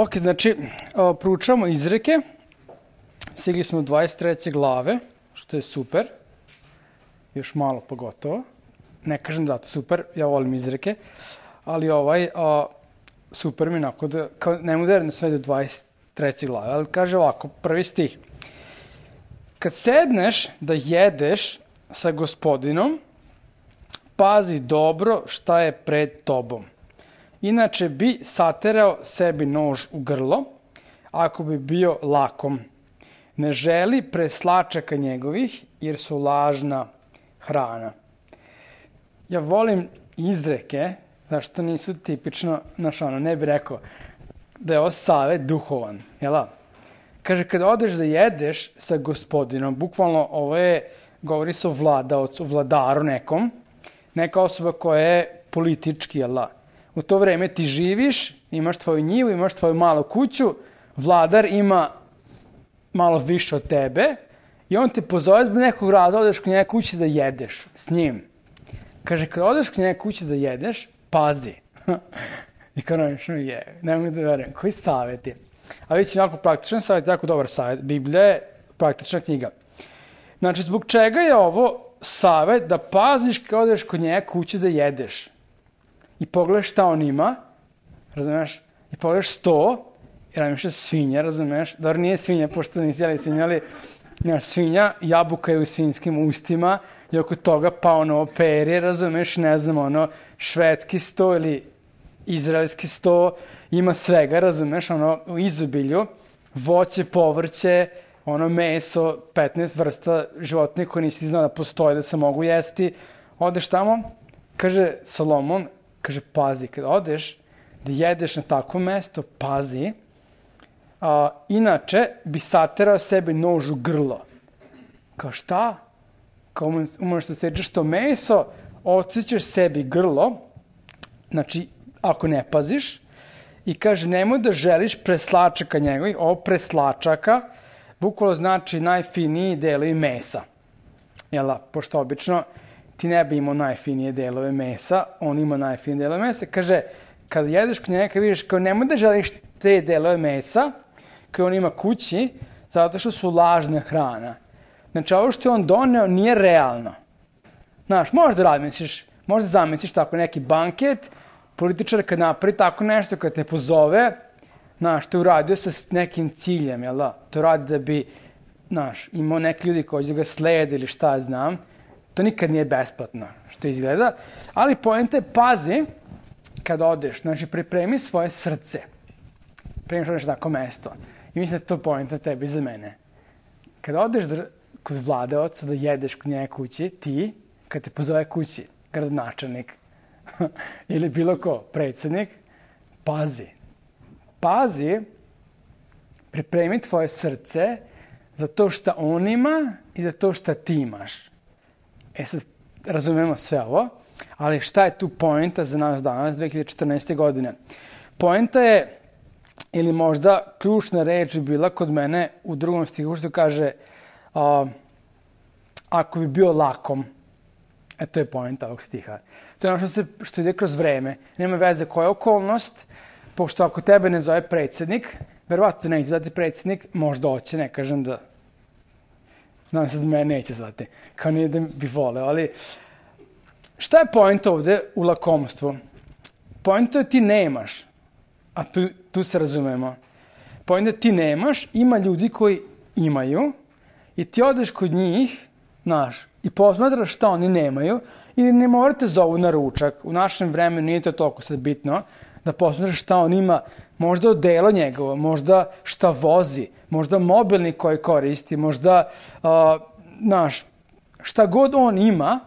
Ok, znači, proučavamo izreke. Stigli smo do 23. glave, što je super. Još malo pogotovo. Ne kažem zato super, ja volim izreke. Ali ovaj, o, super mi onako da, kao, ne mogu da sve do 23. glave, ali kaže ovako, prvi stih. Kad sedneš da jedeš sa gospodinom, pazi dobro šta je pred tobom. Inače bi saterao sebi nož u grlo, ako bi bio lakom. Ne želi preslačaka njegovih, jer su lažna hrana. Ja volim izreke, zašto nisu tipično, znaš ono, ne bih rekao da je ovo savet duhovan, jel da? Kaže, kada odeš da jedeš sa gospodinom, bukvalno ovo je, govori se o vladaocu, vladaru nekom, neka osoba koja je politički, jel da? U to vreme ti živiš, imaš tvoju njivu, imaš tvoju malu kuću, vladar ima malo više od tebe i on te pozove zbog nekog rada, odeš kod njega kući da jedeš s njim. Kaže, kada odeš kod njega kući da jedeš, pazi. I kao nešto je, ne mogu da verujem, koji savjet je? A već jako praktičan savjet, jako dobar savjet. Biblija je praktična knjiga. Znači, zbog čega je ovo savjet da paziš kada odeš kod njega kući da jedeš? I pogledaš šta on ima, razumeš? I pogledaš sto, jer nam je svinja, razumeš? Dobro, nije svinja, pošto nisi jeli svinja, ali znaš, svinja, jabuka je u svinskim ustima i oko toga pa ono perje, razumeš, ne znam, ono, švedski sto ili izraelski sto, ima svega, razumeš, ono, u izobilju, voće, povrće, ono, meso, 15 vrsta životinje koje nisi znao da postoje, da se mogu jesti. Odeš tamo, kaže Solomon, kaže, pazi, kada odeš da jedeš na takvo mesto, pazi, a, inače bi saterao sebi nož u grlo. Kao šta? Kao umaš da sečeš to meso, odsećeš sebi grlo, znači, ako ne paziš, i kaže, nemoj da želiš preslačaka njegovih, ovo preslačaka, bukvalo znači najfiniji delovi mesa. Jel, pošto obično ti ne bi imao najfinije delove mesa, on ima najfinije delove mesa. Kaže, kad jedeš kod njega, vidiš, kao nemoj da želiš te delove mesa koje on ima kući, zato što su lažna hrana. Znači, ovo što je on doneo nije realno. Znaš, možda razmisliš, možda zamisliš tako neki banket, političar kad napravi tako nešto, kad te pozove, znaš, to je uradio sa nekim ciljem, jel da? To radi da bi, znaš, imao neki ljudi koji će ga slede ili šta znam. To nikad nije besplatno, što izgleda. Ali pojenta je, pazi, kad odeš, znači, pripremi svoje srce. Pripremi što odeš tako mesto. I mislim da to pojenta tebi za mene. Kad odeš da, kod vladeoca da jedeš kod njega kući, ti, kad te pozove kući, gradonačelnik, ili bilo ko, predsednik, pazi. Pazi, pripremi tvoje srce za to šta on ima i za to šta ti imaš. E sad, razumemo sve ovo, ali šta je tu poenta za nas danas, 2014. godine? Poenta je, ili možda ključna reč bila kod mene u drugom stihu što kaže a, ako bi bio lakom, e to je poenta ovog stiha. To je ono što, se, što ide kroz vreme. Nema veze koja je okolnost, pošto ako tebe ne zove predsednik, verovatno neće zvati predsednik, možda hoće, ne kažem da Znam se da me neće zvati, kao nije da bi voleo, ali šta je point ovde u lakomstvu? Point je ti nemaš, a tu, tu se razumemo. Point je ti nemaš, ima ljudi koji imaju i ti odeš kod njih, znaš, i posmatraš šta oni nemaju ili ne morate zovu na ručak. U našem vremenu nije to toliko sad bitno da posmatraš šta on ima, možda odelo njegovo, možda šta vozi, možda mobilni koji koristi, možda, uh, znaš, šta god on ima,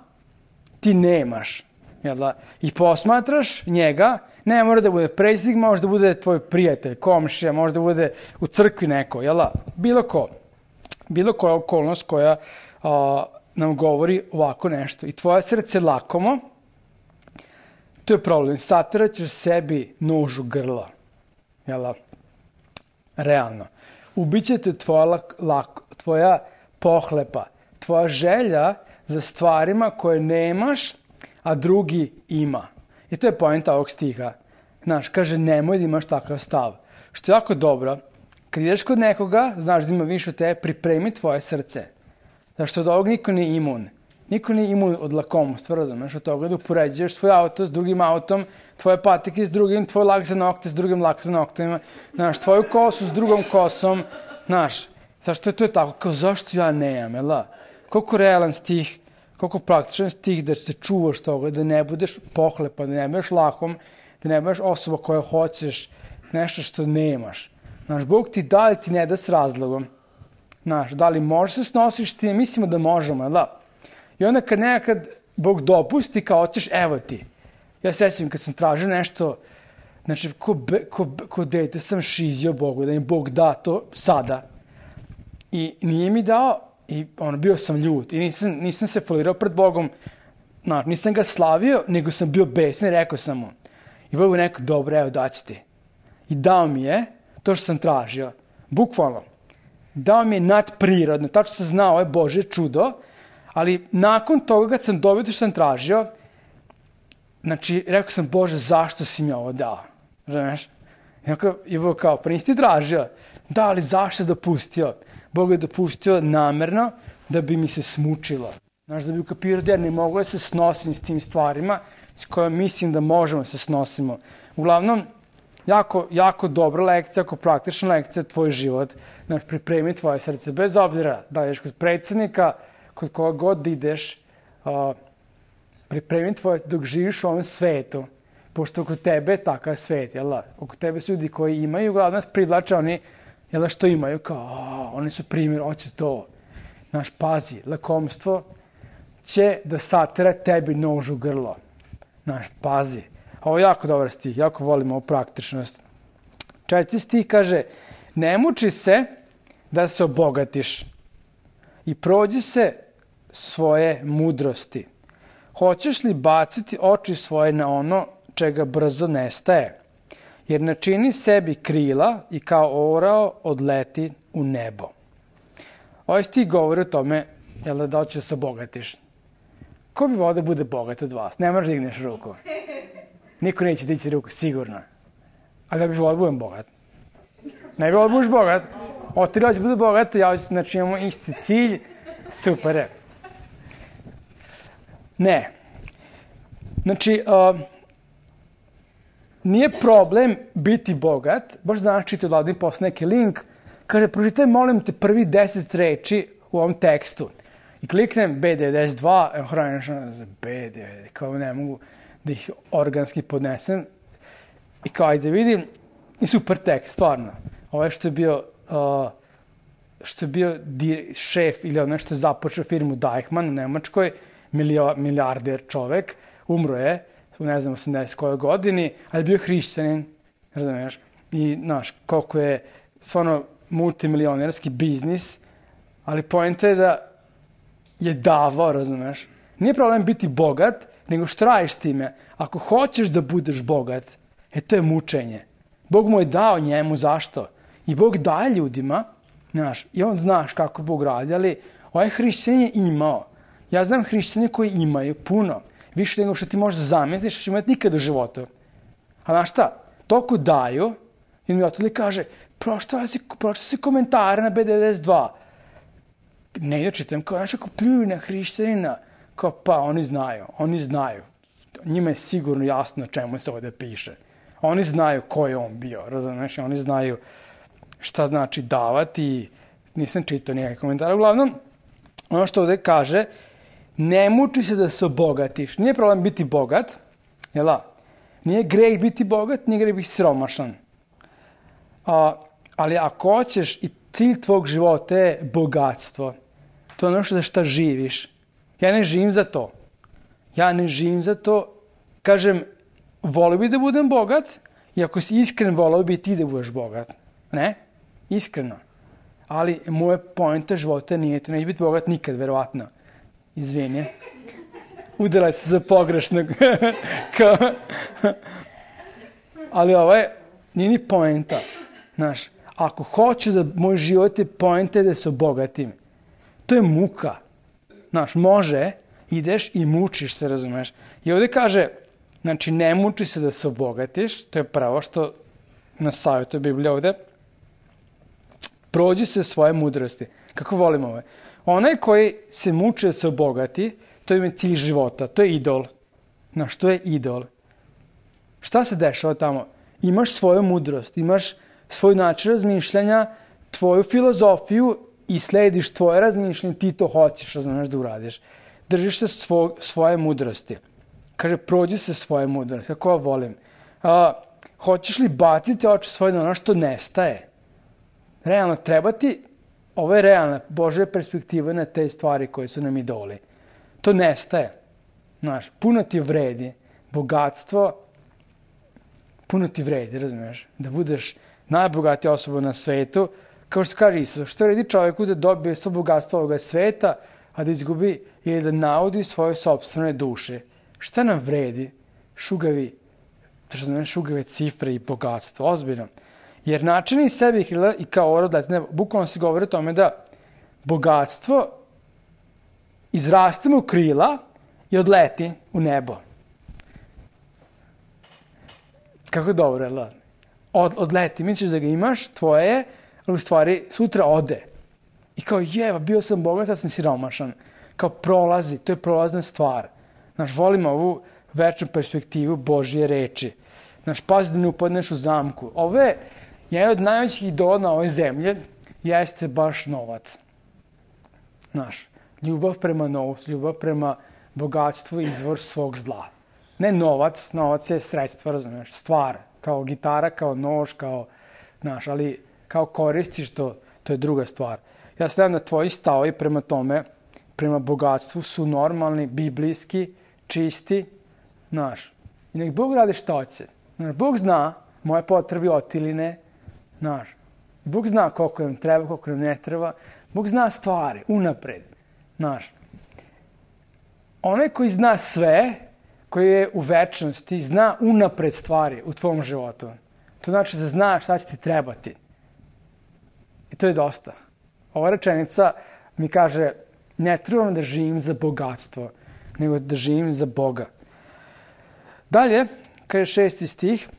ti nemaš. Jel da? I posmatraš njega, ne mora da bude predsjednik, može da bude tvoj prijatelj, komšija, može da bude u crkvi neko, jel da? Bilo ko. Bilo koja okolnost koja uh, nam govori ovako nešto. I tvoje srce lakomo, to je problem. Satiraćeš sebi nož u grlo. Jel da? Realno ubiće te tvoja, lak, lak, tvoja pohlepa, tvoja želja za stvarima koje nemaš, a drugi ima. I to je pojenta ovog stiha. Znaš, kaže, nemoj da imaš takav stav. što je jako dobro, kad ideš kod nekoga, znaš da ima više od tebe, pripremi tvoje srce. Zašto od ovog niko nije imun. Niko nije imun od lakomostva, razumeš, od toga da upoređuješ svoj auto s drugim autom, tvoje patike s drugim, tvoj lak za nokte s drugim lak za noktima, znaš, tvoju kosu s drugom kosom, znaš, zašto je to tako? Kao, zašto ja nemam, jel da? Koliko realan stih, koliko praktičan stih da se čuvaš toga, da ne budeš pohlepa, da ne budeš lakom, da ne budeš osoba koja hoćeš nešto što nemaš. Znaš, Bog ti da li ti ne da s razlogom. Znaš, da li možeš se snosiš s tim? Mislimo da možemo, da? I onda kad nekad Bog dopusti, kao hoćeš, evo ti. Ja sećam kad sam tražio nešto, znači, ko, be, ko, ko dete sam šizio Bogu, da mi Bog da to sada. I nije mi dao, i ono, bio sam ljut. I nisam, nisam se folirao pred Bogom, znaš, nisam ga slavio, nego sam bio besan rekao sam mu. I Bog mi rekao, dobro, evo, daću ti. I dao mi je to što sam tražio. Bukvalno. Dao mi je nadprirodno. Tačno sam znao, ovo je Bože čudo, ali nakon toga kad sam dobio to što sam tražio, znači, rekao sam, Bože, zašto si mi ovo dao? Znaš? I Bog kao, pa nisi ti tražio. Da, ali zašto je dopustio? Bog je dopustio namerno da bi mi se smučilo. Znaš, da bi ukapirao da ja ne mogu da se snosim s tim stvarima s kojom mislim da možemo da se snosimo. Uglavnom, jako, jako dobra lekcija, jako praktična lekcija tvoj život. Znaš, pripremi tvoje srce, bez obzira da ješ kod predsednika, kod koga god ideš, uh, pripremi tvoje, dok živiš u ovom svetu, pošto kod tebe je takav svet, jel da? Oko tebe su ljudi koji imaju, uglavnom nas privlače oni, jel da, što imaju, kao, a, oni su primjer, hoće to. Znaš, pazi, lakomstvo će da satera tebi nož u grlo. Znaš, pazi. Ovo je jako dobar stih, jako volim ovu praktičnost. Četiri stih kaže, ne muči se da se obogatiš i prođi se svoje mudrosti. Hoćeš li baciti oči svoje na ono čega brzo nestaje? Jer ne čini sebi krila i kao orao odleti u nebo. Ovaj stih govori o tome, jel da hoće da se obogatiš. Ko bi volao da bude bogat od vas? Ne možeš da digneš ruku. Niko neće dići ruku, sigurno. A da bi volao da budem bogat? Ne bi volao da budeš bogat? O, ti da bude bogat, ja hoću, znači imamo isti cilj, super je. Ne. Znači, uh, nije problem biti bogat, baš danas čite odladim posle neki link, kaže, pročitaj, molim te, prvi deset reči u ovom tekstu. I kliknem B92, evo hranim za B90, kao ne mogu da ih organski podnesem. I kao, ajde vidim, i super tekst, stvarno. Ovo je što je bio, uh, što je bio šef ili ono što je započeo firmu Deichmann u Nemačkoj, milio, milijarder čovek, umro je, u ne znam, 80 kojoj godini, ali bio hrišćanin, razumeš? I, znaš, koliko je stvarno multimilionerski biznis, ali pojenta je da je davao, razumeš? Nije problem biti bogat, nego što radiš s time. Ako hoćeš da budeš bogat, e to je mučenje. Bog mu je dao njemu, zašto? I Bog daje ljudima, znaš, i on znaš kako Bog radi, ali ovaj hrišćan je imao. Ja znam hrišćane koji imaju puno, više nego što ti možeš da zamisliš, što imati nikad u životu. A znaš šta? Toliko daju, i mi otali kaže, pročitala si, pročitala si komentare na B92. Ne ide čitam, kao, znaš, ako pljuju na hrišćanina, kao, pa, oni znaju, oni znaju. Njima je sigurno jasno čemu se ovde piše. Oni znaju ko je on bio, razumeš? Oni znaju šta znači davati. Nisam čitao nijekaj komentara. Uglavnom, ono što ovde kaže, ne muči se da se obogatiš. Nije problem biti bogat, jel da? Nije greh biti bogat, nije greh biti sromašan. A, ali ako hoćeš i cilj tvog života je bogatstvo, to je ono što za šta živiš. Ja ne živim za to. Ja ne živim za to. Kažem, volio bi da budem bogat i ako si iskren, volio bi ti da budeš bogat. Ne? Iskreno. Ali moje pojenta života nije to. Neće biti bogat nikad, verovatno. Izvini. Udala se za pogrešnog. Kao... Ali ovo je, nije ni poenta. Znaš, ako hoću da moj život je poenta da se obogatim, to je muka. Znaš, može, ideš i mučiš se, razumeš. I ovde kaže, znači, ne muči se da se obogatiš, to je pravo što na savjetu Biblije ovde. Prođi se svoje mudrosti. Kako volimo ove? Onaj koji se muče da se obogati, to je cilj života, to je idol. Na što je idol? Šta se dešava tamo? Imaš svoju mudrost, imaš svoj način razmišljanja, tvoju filozofiju i slediš tvoje razmišljanje, ti to hoćeš, razumeš da uradiš. Držiš se svo, svoje mudrosti. Kaže, prođi se svoje mudrosti. Kako ja volim. A, hoćeš li baciti oči svoje na ono što nestaje? Realno, treba ti, ovo je realna Božja perspektiva na te stvari koje su nam idoli. To nestaje. Znaš, puno ti vredi. Bogatstvo, puno ti vredi, razumeš? Da budeš najbogatija osoba na svetu, kao što kaže Isus, što vredi čoveku da dobije svo bogatstvo ovoga sveta, a da izgubi ili da naudi svoje sobstvene duše. Šta nam vredi? Šugavi, razumeš, šugave cifre i bogatstvo, ozbiljno. Jer načini sebi i kao orod ne, bukvalno se govori o tome da bogatstvo izraste mu krila i odleti u nebo. Kako dobro, jel? Da? Od, odleti, misliš da ga imaš, tvoje je, ali u stvari sutra ode. I kao, jeva, bio sam bogat, sad sam siromašan. Kao prolazi, to je prolazna stvar. Znaš, volimo ovu večnu perspektivu Božje reči. Znaš, pazi da ne upadneš u zamku. Ove, jedan od najvećih idola na ovoj zemlji jeste baš novac. Znaš, ljubav prema novcu, ljubav prema bogatstvu je izvor svog zla. Ne novac, novac je sredstvo, razumiješ, stvar, kao gitara, kao nož, kao, znaš, ali kao koristiš to, to je druga stvar. Ja se da tvoji stavovi prema tome, prema bogatstvu su normalni, biblijski, čisti, znaš. I nek Bog radi šta hoće. Znaš, Bog zna moje potrebe otiline, znaš. Bog zna koliko nam treba, koliko nam ne treba. Bog zna stvari, unapred, znaš. Onaj koji zna sve, koji je u večnosti, zna unapred stvari u tvom životu. To znači da znaš šta će ti trebati. I to je dosta. Ova rečenica mi kaže, ne trebam da živim za bogatstvo, nego da živim za Boga. Dalje, kaže šesti stih,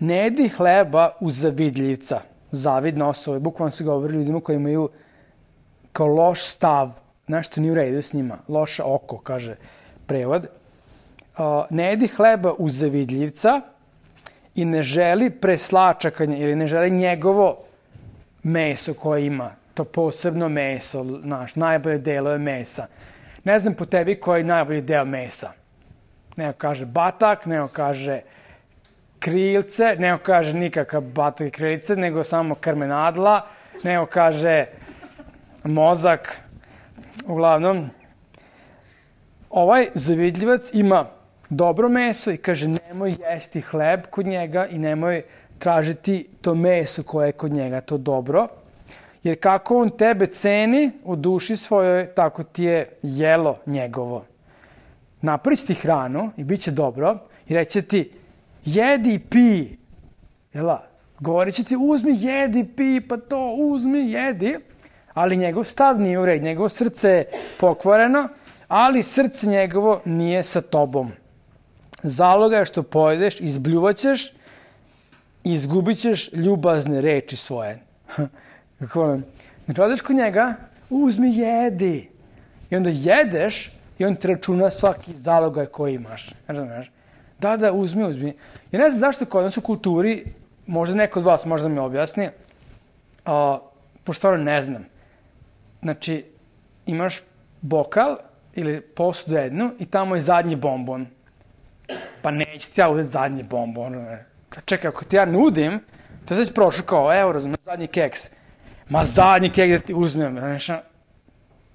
ne jedi hleba u zavidljivca, zavidna osoba, bukvalno se govori ljudima koji imaju kao loš stav, nešto nije u redu s njima, loše oko, kaže prevod. Ne jedi hleba u zavidljivca i ne želi preslačakanje ili ne želi njegovo meso koje ima, to posebno meso, naš, najbolje delo je mesa. Ne znam po tebi koji je najbolji deo mesa. Neko kaže batak, neko kaže krilce, neko kaže nikakav i krilce, nego samo krmenadla, neko kaže mozak. Uglavnom, ovaj zavidljivac ima dobro meso i kaže nemoj jesti hleb kod njega i nemoj tražiti to meso koje je kod njega to dobro. Jer kako on tebe ceni u duši svojoj, tako ti je jelo njegovo. Napravići ti hranu i bit će dobro i reći ti jedi pi. Jela, govorit će ti uzmi, jedi, pi, pa to uzmi, jedi. Ali njegov stav nije u red, njegovo srce je pokvareno, ali srce njegovo nije sa tobom. Zaloga je što pojedeš, izbljuvaćeš i izgubit ćeš ljubazne reči svoje. Kako vam? Znači, odeš kod njega, uzmi, jedi. I onda jedeš i on ti računa svaki zalogaj koji imaš. Znaš? Da, da, uzmi, uzmi. Ja ne znam zašto kod nas u kulturi, možda neko od vas možda mi objasni, a, pošto stvarno ne znam. Znači, imaš bokal ili posudu jednu i tamo je zadnji bombon. Pa neću ti ja uzeti zadnji bombon. Ne? čekaj, ako ti ja nudim, to je već prošlo kao, evo, razumem, zadnji keks. Ma zadnji keks da ti uzmem, znaš,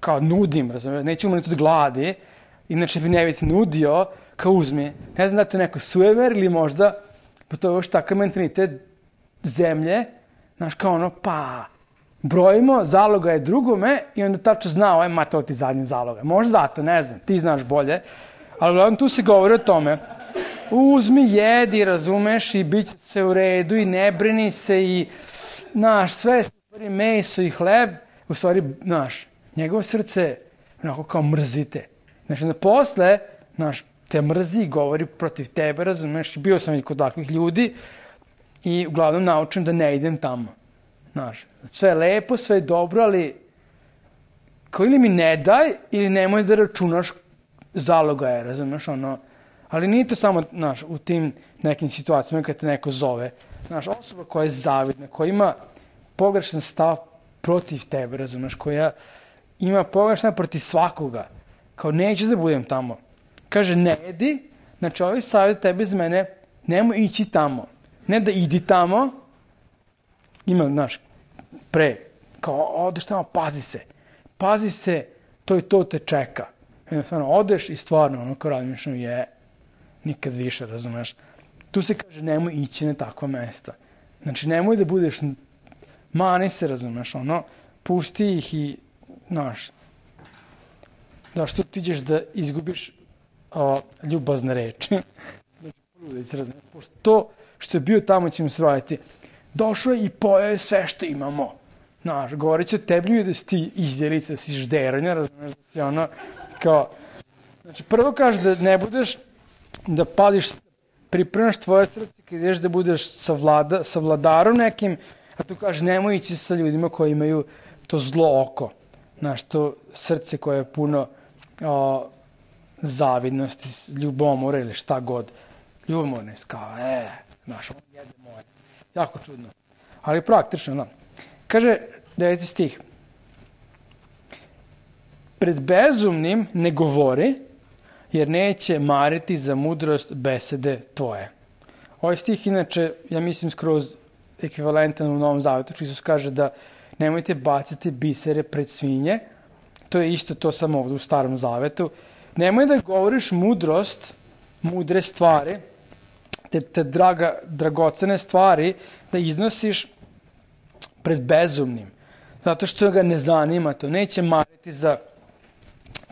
kao nudim, razumem, neću umreti od gladi, inače bi ne bi ti nudio, kao uzmi. Ne znam da to neko suever ili možda, pa to je još takav mentalitet zemlje, znaš, kao ono, pa, brojimo, zaloga je drugome i onda tačno zna, ovaj, ma to ti zadnji zaloga. Možda zato, ne znam, ti znaš bolje, ali uglavnom tu se govori o tome uzmi, jedi, razumeš, i bit će sve u redu i ne brini se i, znaš, sve stvari, meso i hleb, u stvari, znaš, njegovo srce, onako kao mrzite. Znaš, onda posle, znaš, te mrzi, govori protiv tebe, razumeš, bio sam i kod takvih ljudi, i uglavnom naučim da ne idem tamo. Znaš, sve je lepo, sve je dobro, ali kao ili mi ne daj ili nemoj da računaš zalogaje, razumeš, ono, ali nije to samo, znaš, u tim nekim situacijama kad te neko zove, znaš, osoba koja je zavidna, koja ima pogrešan stav protiv tebe, razumeš, koja ima pogrešan protiv svakoga, kao neću da budem tamo. Kaže, ne jedi, znači ovaj savjet tebi iz mene, nemoj ići tamo. Ne da idi tamo, ima, znaš, pre, kao odeš tamo, pazi se. Pazi se, to i to te čeka. Jednostavno, odeš i stvarno, ono kao razmišljam je, nikad više, razumeš. Tu se kaže, nemoj ići na takva mesta. Znači, nemoj da budeš, mani se, razumeš, ono, pusti ih i, znaš, da što ti ćeš da izgubiš o, ljubazne reči. znači, pošto to što je bio tamo će mu raditi. Došao je i pojao je sve što imamo. Znaš, govorit će tebi da si ti izjelica, da si žderanja, razumeš, da si ono, kao, znači, prvo kaže da ne budeš, da pališ, pripremaš tvoje srce kad ideš da budeš sa, vlada, sa vladarom nekim, a tu kaže nemoj ići sa ljudima koji imaju to zlo oko. Znaš, to srce koje je puno o, zavidnosti, ljubomore ili šta god. Ljubomorne, kao, e, znaš, on jede moje. Jako čudno. Ali praktično, da. Kaže, deveti stih. Pred bezumnim ne govori, jer neće mariti za mudrost besede tvoje. Ovaj stih, inače, ja mislim skroz ekvivalentan u Novom Zavetu, Isus kaže da nemojte baciti bisere pred svinje, to je isto to samo ovde u Starom Zavetu, nemoj da govoriš mudrost, mudre stvari, te, te draga, dragocene stvari da iznosiš pred bezumnim. Zato što ga ne zanima to. Neće mariti za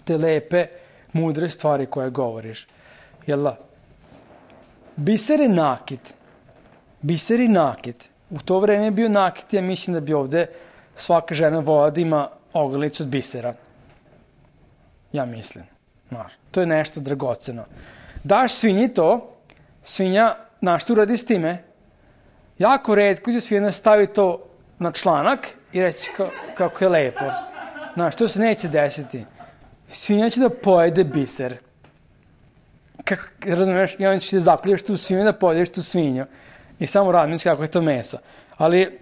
te lepe, mudre stvari koje govoriš. Jel da? Biser je nakit. Biser je nakit. U to vreme je bio nakit, ja mislim da bi ovde svaka žena vola da ima ogrlicu od bisera. Ja mislim. Znaš, to je nešto dragoceno. Daš svinji to, svinja, znaš što uradi s time? Jako redko će svinja stavi to na članak i reći kao, kako je lepo. Znaš, to se neće desiti. Svinja će da pojede biser. Kako, razumeš? I on će da zaklješ tu svinju da pojedeš tu svinju. I samo razmišljaš kako je to meso. Ali,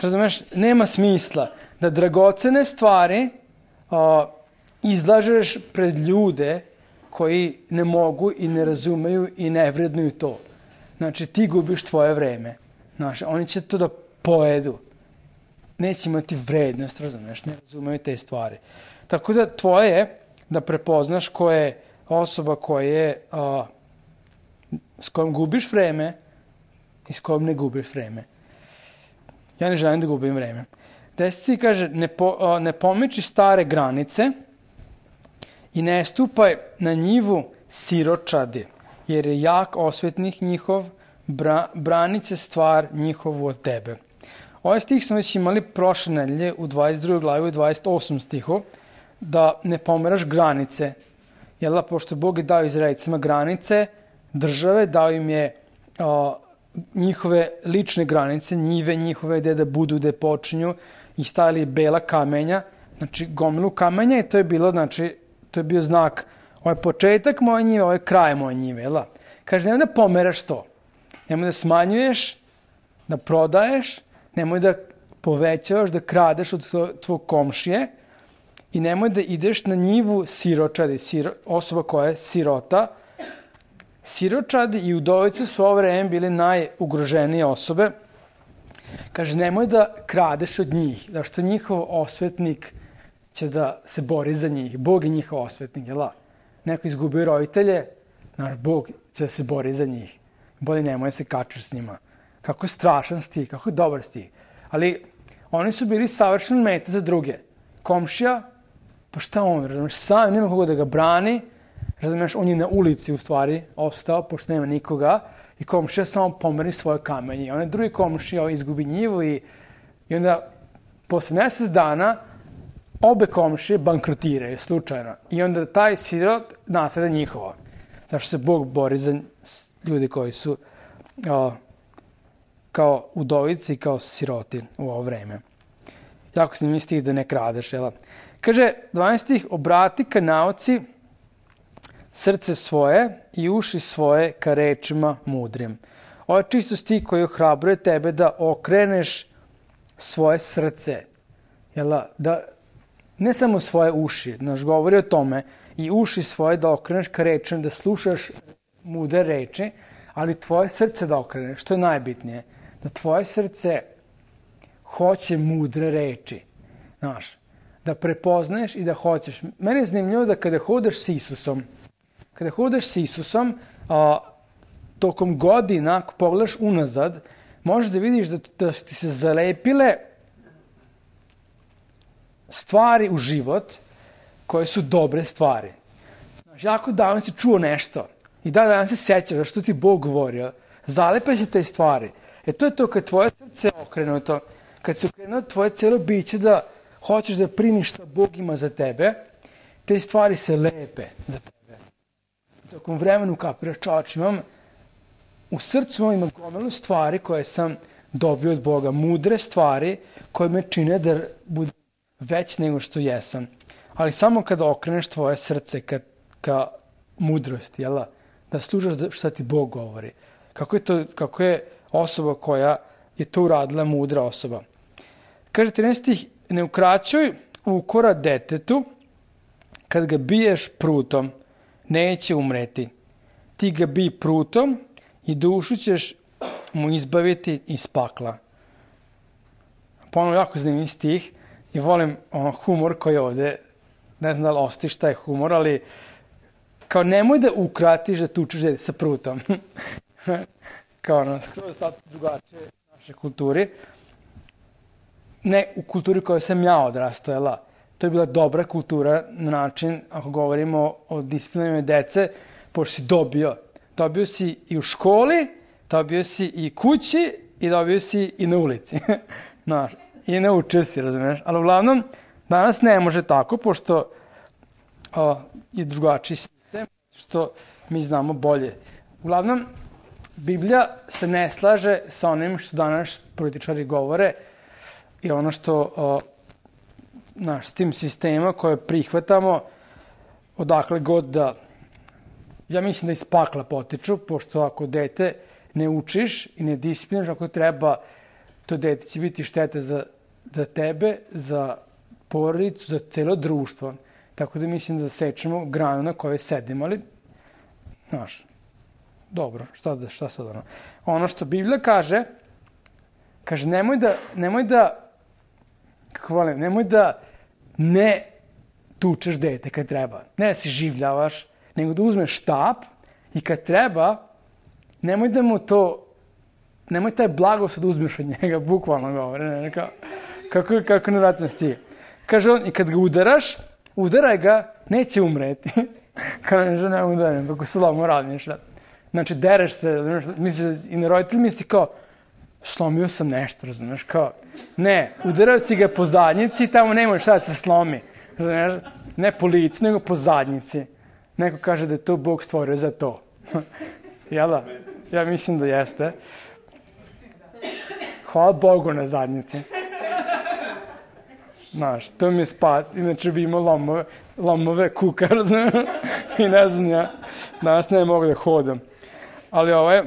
razumeš, nema smisla da dragocene stvari o, izlažeš pred ljude koji ne mogu i ne razumeju i ne vrednuju to. Znači, ti gubiš tvoje vreme. Znači, oni će to da pojedu. Neće imati vrednost, razumeš, ne razumeju te stvari. Tako da tvoje je da prepoznaš ko je osoba koja je, a, s kojom gubiš vreme i s kojom ne gubiš vreme. Ja ne želim da gubim vreme. Deseti kaže, ne, po, a, ne pomiči stare granice, i ne stupaj na njivu siročadi, jer je jak osvetnik njihov, bra, branit će stvar njihovu od tebe. Ovaj stih smo već imali prošle nedelje u 22. glavi u 28. stihu, da ne pomeraš granice. Jel, pošto Bog je dao Izraelicima granice, države, dao im je o, njihove lične granice, njive njihove gde da budu, gde počinju i stavili bela kamenja, znači gomilu kamenja i to je bilo, znači, to je bio znak, ovo je početak moje njive, ovo je kraj moje njive, jel da? Kaže, nemoj da pomeraš to. Nemoj da smanjuješ, da prodaješ, nemoj da povećavaš, da kradeš od tvog komšije i nemoj da ideš na njivu siročadi, siro, osoba koja je sirota. Siročadi i udovice su ovo vreme bili najugroženije osobe. Kaže, nemoj da kradeš od njih, da što njihov osvetnik će da se bori za njih. Bog je njihov osvetnik, jel da? Neko izgubio roditelje, naš Bog će da se bori za njih. Bolje nemoj da se kačeš s njima. Kako strašan stih, kako dobar stih. Ali oni su bili savršen meta za druge. Komšija, pa šta on, razumeš, sam nema koga da ga brani, razumeš, on je na ulici u stvari ostao, pošto nema nikoga, i komšija samo pomeri svoje kamenje. Onaj drugi komšija izgubi njivu i, i onda posle mesec dana obe komšije bankrotiraju slučajno i onda taj sirot nasada njihovo. Zašto se Bog bori za ljudi koji su o, kao udovica i kao sirotin u ovo vreme. Jako se mi stih da ne kradeš, jel? Kaže, 12 stih, obrati ka nauci srce svoje i uši svoje ka rečima mudrim. Ovo je čisto stih koji ohrabruje tebe da okreneš svoje srce. Jel, da, ne samo svoje uši, naš govori o tome, i uši svoje da okreneš ka rečima, da slušaš mudre reči, ali tvoje srce da okreneš, što je najbitnije. Da tvoje srce hoće mudre reči. Znaš, da prepoznaješ i da hoćeš. Mene je zanimljivo da kada hodeš s Isusom, kada hodeš s Isusom, a, tokom godina, ako pogledaš unazad, možeš da vidiš da, da ti se zalepile stvari u život koje su dobre stvari. Znaš, jako davno si čuo nešto i da danas se sećaš što ti Bog govorio. Zalepe se te stvari. E to je to kad tvoje srce je okrenuto, kad se okrenuo tvoje celo biće da hoćeš da primiš šta Bog ima za tebe, te stvari se lepe za tebe. Tokom vremenu kapiraš čovječ, imam u srcu imam gomilu stvari koje sam dobio od Boga, mudre stvari koje me čine da budem već nego što jesam. Ali samo kada okreneš tvoje srce ka, ka mudrosti, jel da? Da služaš šta ti Bog govori. Kako je, to, kako je osoba koja je to uradila mudra osoba. Kaže 13. Ne ukraćuj ukora detetu, kad ga biješ prutom, neće umreti. Ti ga bi prutom i dušu ćeš mu izbaviti iz pakla. Ponovno jako zanimljiv stih i volim ono, humor koji je ovde, ne znam da li osti šta je humor, ali kao nemoj da ukratiš da tučeš dete sa prutom. kao ono, skroz drugačije naše kulturi ne u kulturi kojoj sam ja odrastojala. To je bila dobra kultura na način, ako govorimo o disciplinovanju dece, pošto si dobio. Dobio si i u školi, dobio si i kući i dobio si i na ulici. no, I naučio si, razumeš? Ali uglavnom, danas ne može tako, pošto o, je drugačiji sistem, što mi znamo bolje. Uglavnom, Biblija se ne slaže sa onim što danas političari govore, i ono što o, naš, s tim sistema koje prihvatamo, odakle god da, ja mislim da iz pakla potiču, pošto ako dete ne učiš i ne disciplinaš, ako treba, to dete će biti štete za, za tebe, za porodicu, za celo društvo. Tako da mislim da sečemo granu na kojoj sedimo, ali, znaš, dobro, šta, da, šta sad ono? Ono što Biblija kaže, kaže, nemoj da, nemoj da kako volim, nemoj da ne tučeš dete kad treba. Ne da se življavaš, nego da uzmeš štap i kad treba, nemoj da mu to, nemoj taj blagoslov da uzmeš od njega, bukvalno govore, ne, kao, kako, kako nevratno stije. Kaže on, i kad ga udaraš, udaraj ga, neće umreti. Kao ne udarim, kako se lomo radiš. Znači, dereš se, misli, i na roditelj misli kao, slomio sam nešto, razumeš, kao, ne, udarao si ga po zadnjici, tamo nema šta da se slomi, razumeš, ne po licu, nego po zadnjici. Neko kaže da je to Bog stvorio za to. Jel da? Ja mislim da jeste. Hvala Bogu na zadnjici. Znaš, to mi je spas. Inače bi imao lomove, lomove kuka, razumiješ? I ne znam ja, danas ne mogu da hodam. Ali ovo je,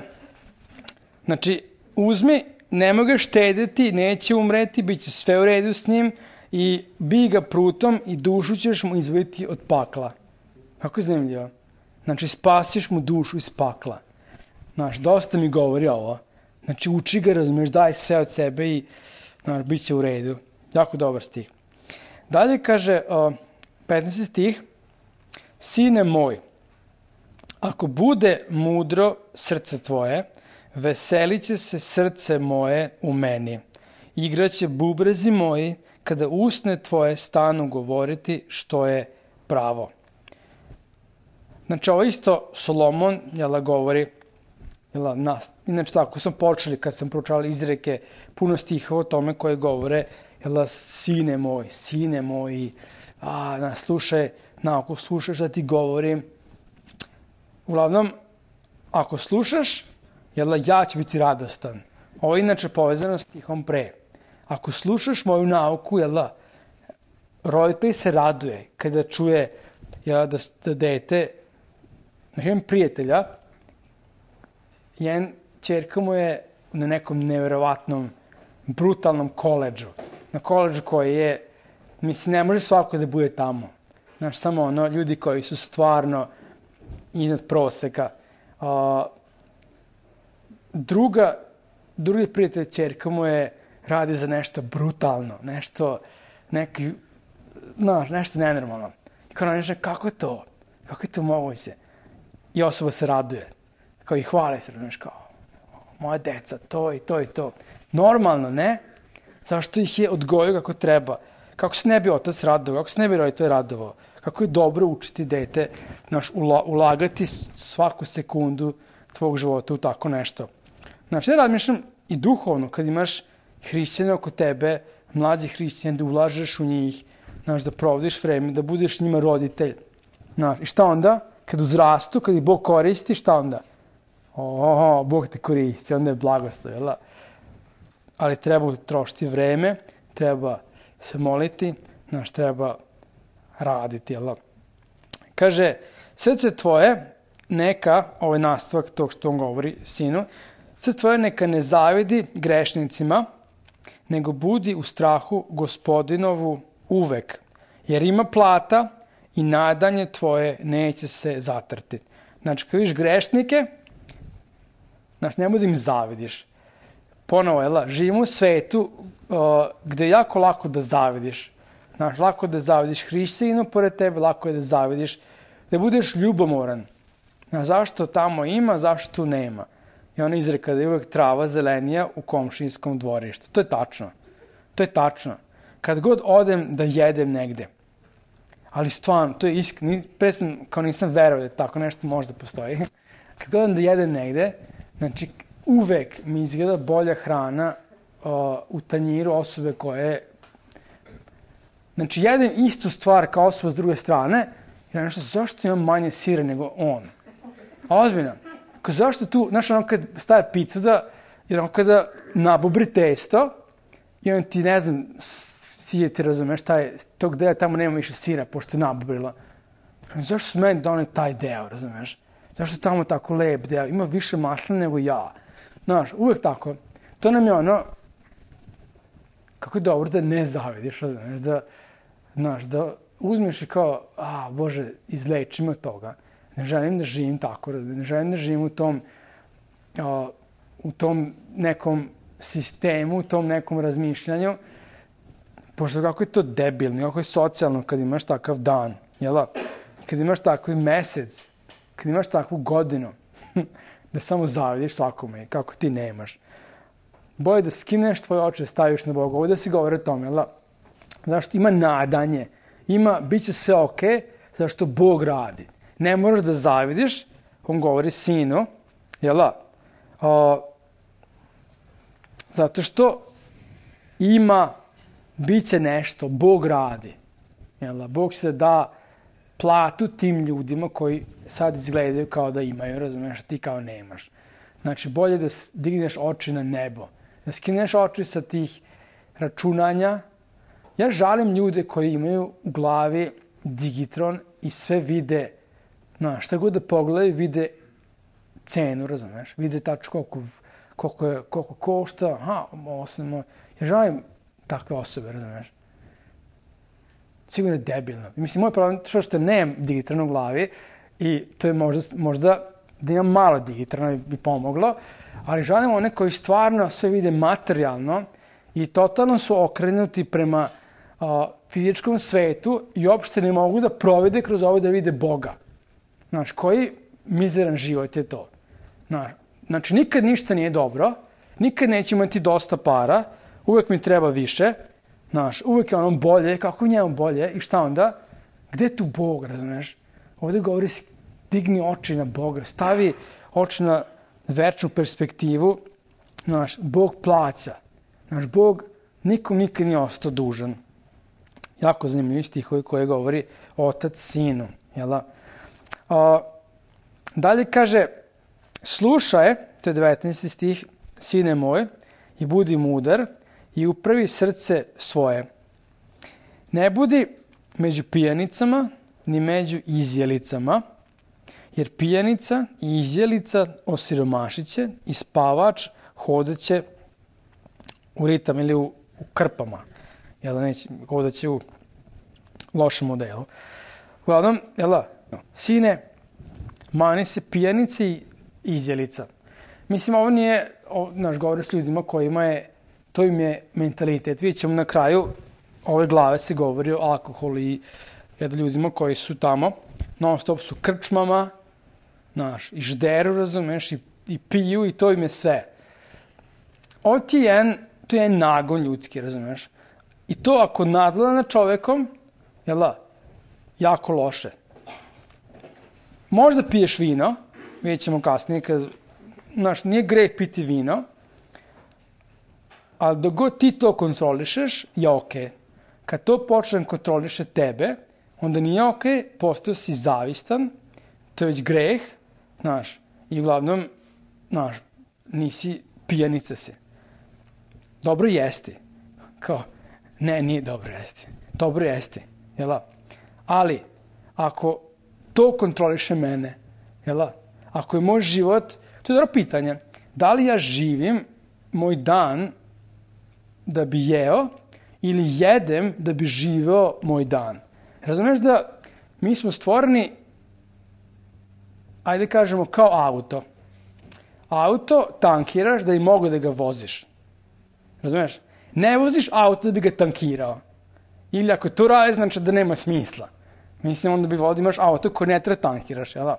znači, uzmi, nemoj ga štedeti, neće umreti, bit će sve u redu s njim i bi ga prutom i dušu ćeš mu izvojiti od pakla. Kako je zanimljivo? Znači, spasiš mu dušu iz pakla. Znaš, dosta mi govori ovo. Znači, uči ga, razumeš, daj sve od sebe i znaš, bit će u redu. Jako dobar stih. Dalje kaže, uh, 15. stih, Sine moj, ako bude mudro srce tvoje, Veselit će se srce moje u meni. Igraće bubrezi moji kada usne tvoje stanu govoriti što je pravo. Znači, ovo isto Solomon, jela, govori, jela, nas. Inače, tako sam počeli kad sam proučavali izreke, puno stihova o tome koje govore, jela, sine moj, sine moji, a, na, slušaj, na, ako slušaš da ti govorim, uglavnom, ako slušaš, jel, ja ću biti radostan. Ovo je inače povezano s stihom pre. Ako slušaš moju nauku, jel da, roditelj se raduje kada čuje ja, da, da dete, znači jedan prijatelja, jedan čerka mu je na nekom neverovatnom, brutalnom koleđu. Na koleđu koji je, mislim, ne može svako da bude tamo. Znaš, samo ono, ljudi koji su stvarno iznad proseka. A, druga, drugi prijatelj čerka mu je radi za nešto brutalno, nešto, neki, znaš, nešto nenormalno. I kao nešto, kako je to? Kako je to moguće? I osoba se raduje. Kao i hvale se, znaš, kao, moja deca, to i to i to. Normalno, ne? Zašto ih je odgojio kako treba? Kako se ne bi otac radovao? Kako se ne bi roditelj radovao? Kako je dobro učiti dete, znaš, ulagati svaku sekundu tvog života u tako nešto. Znači, ja razmišljam i duhovno, kad imaš hrišćane oko tebe, mlađi hrišćane, da ulažeš u njih, znaš, da provodiš vreme, da budeš njima roditelj. Znaš, i šta onda? Kad uzrastu, kad ih Bog koristi, šta onda? O, Bog te koristi, onda je blagoslov, jel? Da? Ali treba trošiti vreme, treba se moliti, znaš, treba raditi, jel? Da? Kaže, srce tvoje neka, ovaj nastavak tog što on govori sinu, srce tvoje neka ne zavidi grešnicima, nego budi u strahu gospodinovu uvek, jer ima plata i nadanje tvoje neće se zatrti. Znači, kad viš grešnike, znači, ne budi im zavidiš. Ponovo, jel, da, živimo u svetu uh, gde je jako lako da zavidiš. Znaš, lako da zavidiš hrišćaninu pored tebe, lako je da zavidiš, da budeš ljubomoran. Znaš, zašto tamo ima, zašto tu nema. I ona izreka da je uvek trava zelenija u komšinskom dvorištu. To je tačno. To je tačno. Kad god odem da jedem negde, ali stvarno, to je iskreno, pre sam, kao nisam verovao da tako nešto možda postoji. Kad god odem da jedem negde, znači uvek mi izgleda bolja hrana uh, u tanjiru osobe koje Znači, jedem istu stvar kao osoba s druge strane, i nešto, zašto imam manje sira nego on? Ozbiljno. Kao, zašto tu, znaš, ono kad staje pizza da, jer ono kada nabubri testo, i on ti, ne znam, sije ti razumeš, taj, tog dela tamo nema više sira, pošto je nabubrila. Zašto su meni doneli taj deo, razumeš? Zašto tamo tako lep deo? Ima više masla nego ja. Znaš, uvek tako. To nam je ono, kako je dobro da ne zavidiš, razumeš, da, znaš, da uzmeš i kao, a, Bože, izleči me od toga. Ne želim da živim tako, ne želim da živim u tom, a, u tom nekom sistemu, u tom nekom razmišljanju, pošto kako je to debilno, kako je socijalno kad imaš takav dan, jel da? Kad imaš takav mesec, kad imaš takvu godinu, da samo zavidiš svakome, kako ti nemaš. Boje da skineš tvoje oče, staviš na Boga. Ovdje si govori o tome, jel da? Zašto? Ima nadanje. Ima, bit će sve ok, zašto Bog radi. Ne moraš da zavidiš, on govori sinu, jel da? O, zato što ima, bit će nešto, Bog radi. Jel da? Bog će da platu tim ljudima koji sad izgledaju kao da imaju, razumeš, ti kao nemaš. Znači, bolje da digneš oči na nebo, da skineš oči sa tih računanja, Ja žalim ljude koji imaju u glavi digitron i sve vide, na, šta god da pogledaju, vide cenu, razumeš? Vide tačno koliko, koliko, je, koliko košta, aha, sam, ja žalim takve osobe, razumeš? Sigurno je debilno. Mislim, moj problem je što nemam digitrona u glavi i to je možda, možda da imam malo digitrona bi pomoglo, ali žalim one koji stvarno sve vide materijalno i totalno su okrenuti prema a, fizičkom svetu i uopšte ne mogu da provede kroz ovo da vide Boga. Znači, koji mizeran život je to? Znači, nikad ništa nije dobro, nikad neće imati dosta para, uvek mi treba više, znaš, uvek je onom bolje, kako njemu bolje i šta onda? Gde je tu Bog, razumeš? Ovde govori, digni oči na Boga, stavi oči na večnu perspektivu, znaš, Bog plaća. Znaš, Bog nikom nikad nije ostao dužan jako zanimljivi stihovi koje govori otac sinu. Jel da? A, dalje kaže, slušaj, to je 19. stih, sine moj, i budi mudar i upravi srce svoje. Ne budi među pijanicama ni među izjelicama, jer pijanica i izjelica osiromašiće i spavač hodeće u ritam ili u, u krpama. Jel da neće, hodeće u lošem modelu. Uglavnom, jel da, sine, mani se pijanice i izjelica. Mislim, ovo nije, o, naš govori s ljudima kojima je, to im je mentalitet. Vidjet ćemo na kraju ove glave se govori o alkoholu i jedan ljudima koji su tamo, non stop su krčmama, znaš, i žderu, razumeš, i, i piju i to im je sve. Ovo ti je jedan, to je jedan nagon ljudski, razumeš. I to ako nadgleda na čovekom, jel da, jako loše. Možda piješ vino, vidjet ćemo kasnije, kad, znaš, nije greh piti vino, ali dok god ti to kontrolišeš, je okej. Okay. Kad to počne kontroliše tebe, onda nije okej, okay, postao si zavistan, to je već greh, znaš, i uglavnom, znaš, nisi pijanica si. Dobro jesti. Kao, ne, nije dobro jesti. Dobro jesti, jel da? Ali, ako to kontroliše mene, jel da? Ako je moj život, to je dobro pitanje, da li ja živim moj dan da bi jeo ili jedem da bi živeo moj dan. Razumeš da mi smo stvoreni, ajde kažemo, kao auto. Auto tankiraš da i mogu da ga voziš. Razumeš? Ne voziš auto da bi ga tankirao. Ili ako to radiš, znači da nema smisla. Mislim, onda bi vodimaš auto koje ne treba tankiraš, jel da?